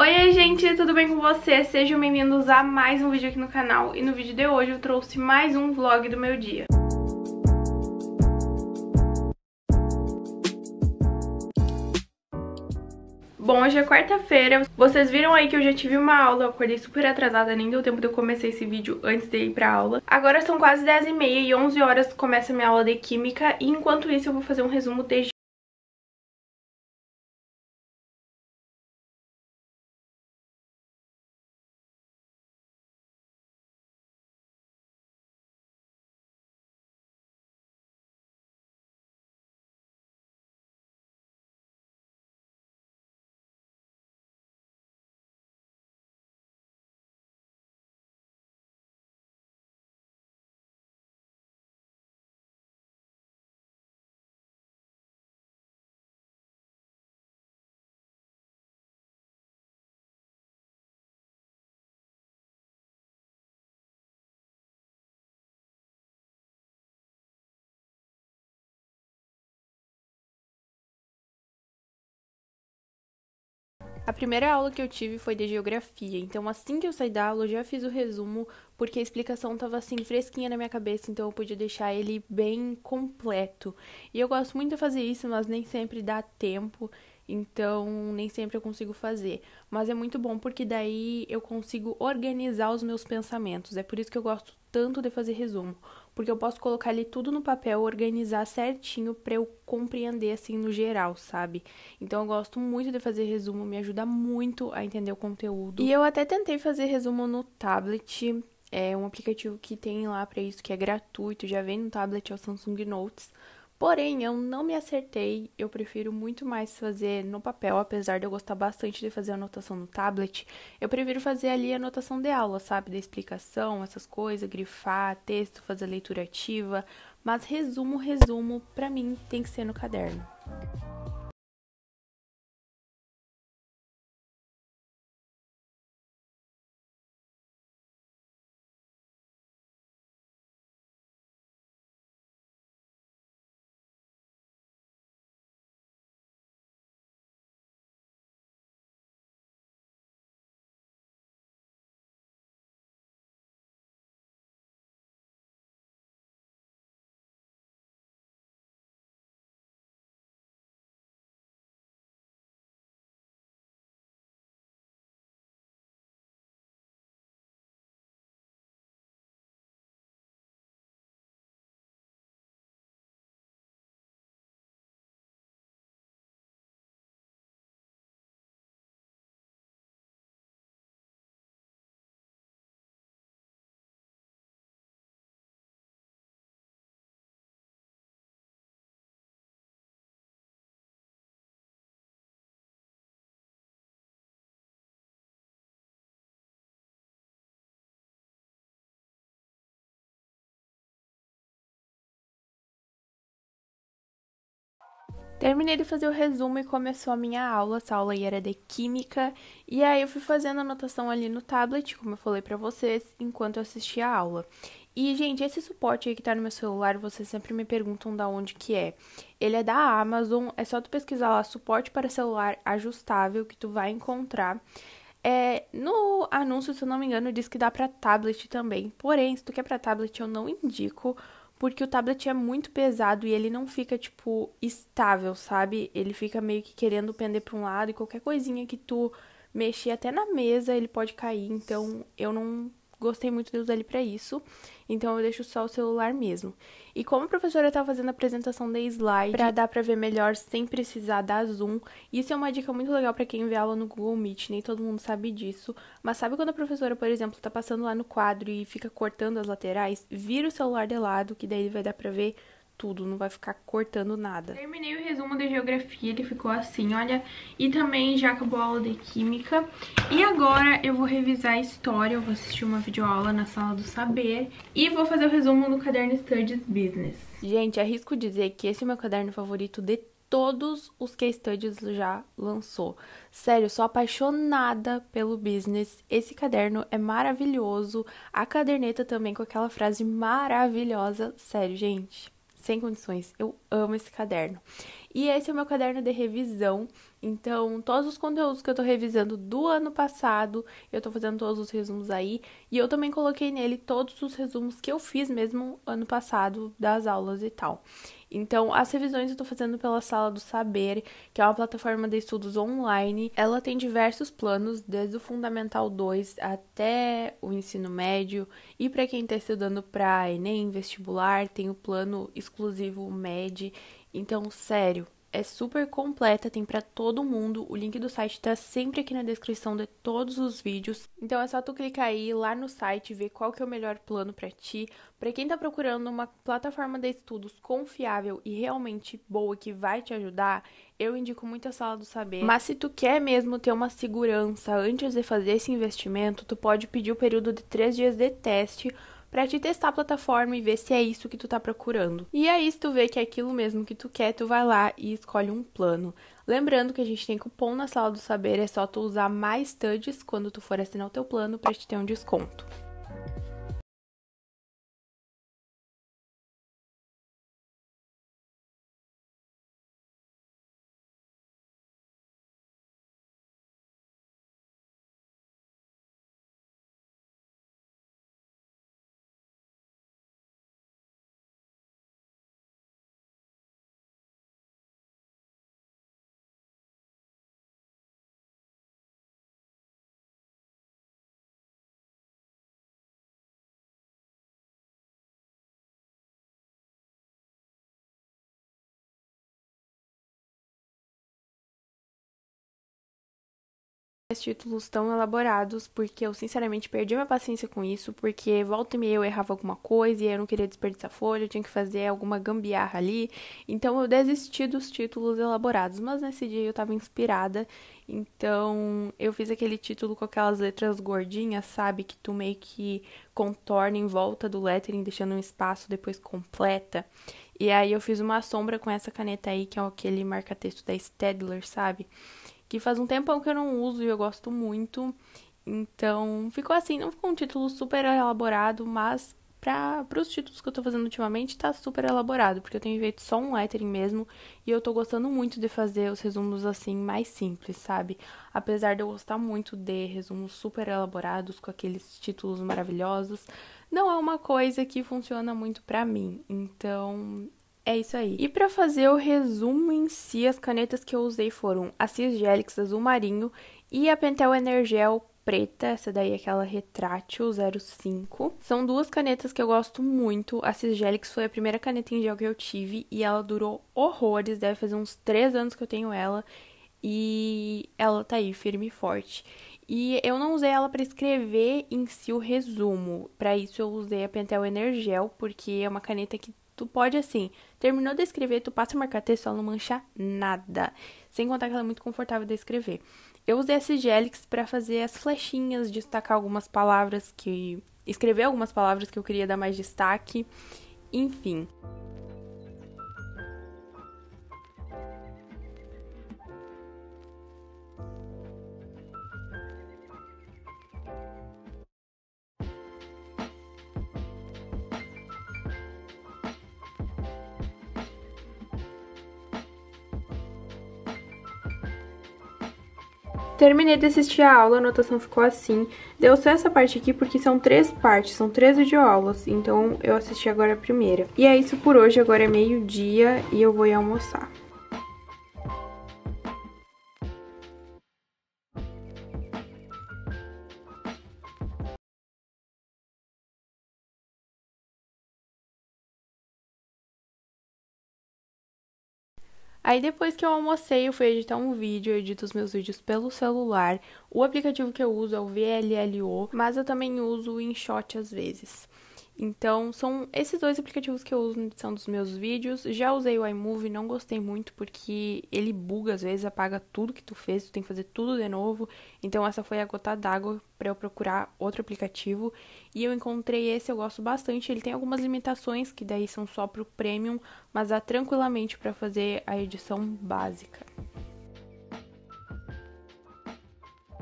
Oi gente, tudo bem com vocês? Sejam bem-vindos a mais um vídeo aqui no canal e no vídeo de hoje eu trouxe mais um vlog do meu dia. Bom, hoje é quarta-feira, vocês viram aí que eu já tive uma aula, eu acordei super atrasada, nem deu tempo de eu começar esse vídeo antes de ir pra aula. Agora são quase 10h30 e 11 horas começa a minha aula de Química e enquanto isso eu vou fazer um resumo de A primeira aula que eu tive foi de geografia, então assim que eu saí da aula eu já fiz o resumo, porque a explicação estava assim fresquinha na minha cabeça, então eu podia deixar ele bem completo. E eu gosto muito de fazer isso, mas nem sempre dá tempo, então nem sempre eu consigo fazer. Mas é muito bom porque daí eu consigo organizar os meus pensamentos. É por isso que eu gosto tanto de fazer resumo, porque eu posso colocar ali tudo no papel, organizar certinho para eu compreender assim no geral, sabe? Então eu gosto muito de fazer resumo, me ajuda muito a entender o conteúdo. E eu até tentei fazer resumo no tablet, é um aplicativo que tem lá para isso que é gratuito, já vem no tablet, é o Samsung Notes. Porém, eu não me acertei, eu prefiro muito mais fazer no papel, apesar de eu gostar bastante de fazer anotação no tablet. Eu prefiro fazer ali anotação de aula, sabe? Da explicação, essas coisas, grifar, texto, fazer leitura ativa. Mas resumo, resumo, pra mim tem que ser no caderno. Terminei de fazer o resumo e começou a minha aula. Essa aula aí era de química. E aí eu fui fazendo anotação ali no tablet, como eu falei pra vocês, enquanto eu assistia a aula. E, gente, esse suporte aí que tá no meu celular, vocês sempre me perguntam da onde que é. Ele é da Amazon, é só tu pesquisar lá, suporte para celular ajustável, que tu vai encontrar. É, no anúncio, se eu não me engano, diz que dá para tablet também. Porém, se tu quer para tablet, eu não indico, porque o tablet é muito pesado e ele não fica, tipo, estável, sabe? Ele fica meio que querendo pender para um lado e qualquer coisinha que tu mexer até na mesa, ele pode cair. Então, eu não gostei muito de usar ele para isso, então eu deixo só o celular mesmo. E como a professora tá fazendo a apresentação de slide, para dar para ver melhor sem precisar dar zoom, isso é uma dica muito legal para quem vê aula no Google Meet, nem todo mundo sabe disso, mas sabe quando a professora, por exemplo, tá passando lá no quadro e fica cortando as laterais, vira o celular de lado, que daí vai dar para ver tudo, não vai ficar cortando nada. Terminei o resumo de geografia, ele ficou assim, olha, e também já acabou a aula de química. E agora eu vou revisar a história, eu vou assistir uma videoaula na sala do saber e vou fazer o resumo no caderno Studies Business. Gente, arrisco dizer que esse é o meu caderno favorito de todos os que Studies já lançou. Sério, sou apaixonada pelo business. Esse caderno é maravilhoso. A caderneta também com aquela frase maravilhosa. Sério, gente sem condições. Eu amo esse caderno. E esse é o meu caderno de revisão. Então, todos os conteúdos que eu tô revisando do ano passado, eu tô fazendo todos os resumos aí. E eu também coloquei nele todos os resumos que eu fiz mesmo ano passado das aulas e tal. Então, as revisões eu estou fazendo pela Sala do Saber, que é uma plataforma de estudos online. Ela tem diversos planos, desde o Fundamental 2 até o ensino médio. E para quem está estudando para Enem, vestibular, tem o plano exclusivo MED. Então, sério, é super completa, tem para todo mundo. O link do site tá sempre aqui na descrição de todos os vídeos. Então é só tu clicar aí lá no site ver qual que é o melhor plano para ti. Para quem tá procurando uma plataforma de estudos confiável e realmente boa que vai te ajudar, eu indico muito a Sala do Saber. Mas se tu quer mesmo ter uma segurança antes de fazer esse investimento, tu pode pedir o período de três dias de teste para te testar a plataforma e ver se é isso que tu tá procurando. E aí, se tu vê que é aquilo mesmo que tu quer, tu vai lá e escolhe um plano. Lembrando que a gente tem cupom na sala do saber, é só tu usar mais studies quando tu for assinar o teu plano para te ter um desconto. Títulos tão elaborados, porque eu sinceramente perdi minha paciência com isso, porque volta e meia eu errava alguma coisa e eu não queria desperdiçar folha, eu tinha que fazer alguma gambiarra ali, então eu desisti dos títulos elaborados, mas nesse dia eu tava inspirada, então eu fiz aquele título com aquelas letras gordinhas, sabe, que tu meio que contorna em volta do lettering, deixando um espaço, depois completa, e aí eu fiz uma sombra com essa caneta aí, que é aquele marca-texto da Stedler, sabe? Que faz um tempão que eu não uso e eu gosto muito. Então, ficou assim, não ficou um título super elaborado, mas para os títulos que eu tô fazendo ultimamente tá super elaborado, porque eu tenho feito só um lettering mesmo e eu tô gostando muito de fazer os resumos assim mais simples, sabe? Apesar de eu gostar muito de resumos super elaborados com aqueles títulos maravilhosos, não é uma coisa que funciona muito para mim. Então, é isso aí. E para fazer o resumo em si, as canetas que eu usei foram a Cisgelix azul marinho e a Pentel Energel preta, essa daí é aquela retrátil 05. São duas canetas que eu gosto muito. A Cisgelix foi a primeira caneta em gel que eu tive e ela durou horrores, deve fazer uns 3 anos que eu tenho ela e ela tá aí firme e forte. E eu não usei ela para escrever em si o resumo. Para isso eu usei a Pentel Energel, porque é uma caneta que Tu pode, assim, terminou de escrever, tu passa a marcar texto, ela não mancha nada. Sem contar que ela é muito confortável de escrever. Eu usei a Sigelix para fazer as flechinhas, destacar algumas palavras que. escrever algumas palavras que eu queria dar mais destaque. Enfim. Terminei de assistir a aula, a anotação ficou assim. Deu só essa parte aqui porque são três partes, são três videoaulas. Então eu assisti agora a primeira. E é isso por hoje, agora é meio-dia e eu vou ir almoçar. Aí depois que eu almocei, eu fui editar um vídeo, eu edito os meus vídeos pelo celular. O aplicativo que eu uso é o VLLO, mas eu também uso o InShot às vezes. Então, são esses dois aplicativos que eu uso na edição dos meus vídeos. Já usei o iMovie, não gostei muito porque ele buga às vezes, apaga tudo que tu fez, tu tem que fazer tudo de novo. Então, essa foi a gota d'água para eu procurar outro aplicativo. E eu encontrei esse, eu gosto bastante. Ele tem algumas limitações que daí são só pro premium, mas dá tranquilamente para fazer a edição básica.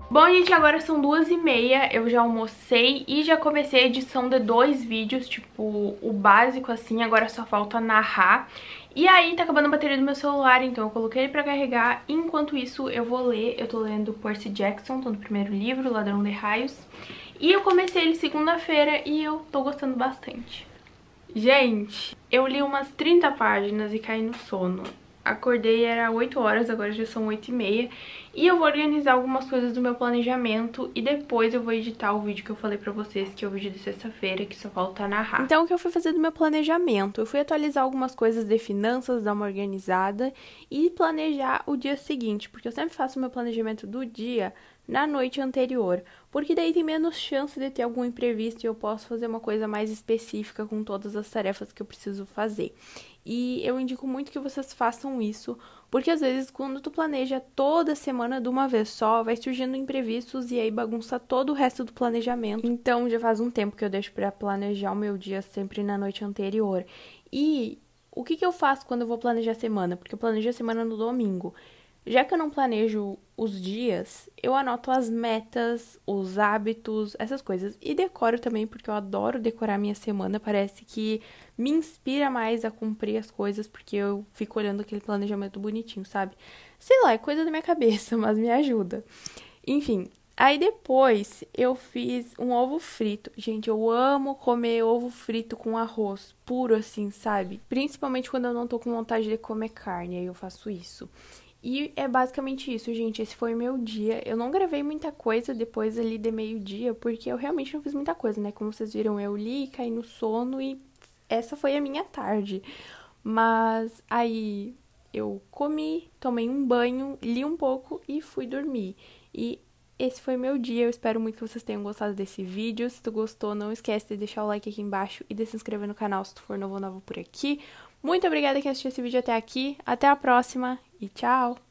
Bom, gente, agora são duas e meia, eu já almocei e já comecei a edição de dois vídeos, tipo, o básico assim, agora só falta narrar. E aí tá acabando a bateria do meu celular, então eu coloquei ele pra carregar. Enquanto isso, eu vou ler, eu tô lendo Percy Jackson, tô no primeiro livro, Ladrão de Raios. E eu comecei ele segunda-feira e eu tô gostando bastante. Gente, eu li umas 30 páginas e caí no sono acordei, era 8 horas, agora já são 8 e meia. E eu vou organizar algumas coisas do meu planejamento e depois eu vou editar o vídeo que eu falei pra vocês, que é o vídeo de sexta-feira, que só falta narrar. Então, o que eu fui fazer do meu planejamento? Eu fui atualizar algumas coisas de finanças, dar uma organizada e planejar o dia seguinte, porque eu sempre faço o meu planejamento do dia na noite anterior, porque daí tem menos chance de ter algum imprevisto e eu posso fazer uma coisa mais específica com todas as tarefas que eu preciso fazer. E eu indico muito que vocês façam isso, porque às vezes quando tu planeja toda semana de uma vez só, vai surgindo imprevistos e aí bagunça todo o resto do planejamento. Então já faz um tempo que eu deixo para planejar o meu dia sempre na noite anterior. E o que, que eu faço quando eu vou planejar a semana? Porque eu planejo a semana no domingo. Já que eu não planejo os dias, eu anoto as metas, os hábitos, essas coisas. E decoro também, porque eu adoro decorar minha semana. Parece que me inspira mais a cumprir as coisas, porque eu fico olhando aquele planejamento bonitinho, sabe? Sei lá, é coisa da minha cabeça, mas me ajuda. Enfim, aí depois eu fiz um ovo frito. Gente, eu amo comer ovo frito com arroz puro assim, sabe? Principalmente quando eu não tô com vontade de comer carne, aí eu faço isso. E é basicamente isso, gente. Esse foi o meu dia. Eu não gravei muita coisa depois ali de meio-dia, porque eu realmente não fiz muita coisa, né? Como vocês viram, eu li, caí no sono e essa foi a minha tarde. Mas aí eu comi, tomei um banho, li um pouco e fui dormir. E esse foi meu dia. Eu espero muito que vocês tenham gostado desse vídeo. Se tu gostou, não esquece de deixar o like aqui embaixo e de se inscrever no canal se tu for novo ou novo por aqui. Muito obrigada quem assistiu esse vídeo até aqui. Até a próxima e tchau!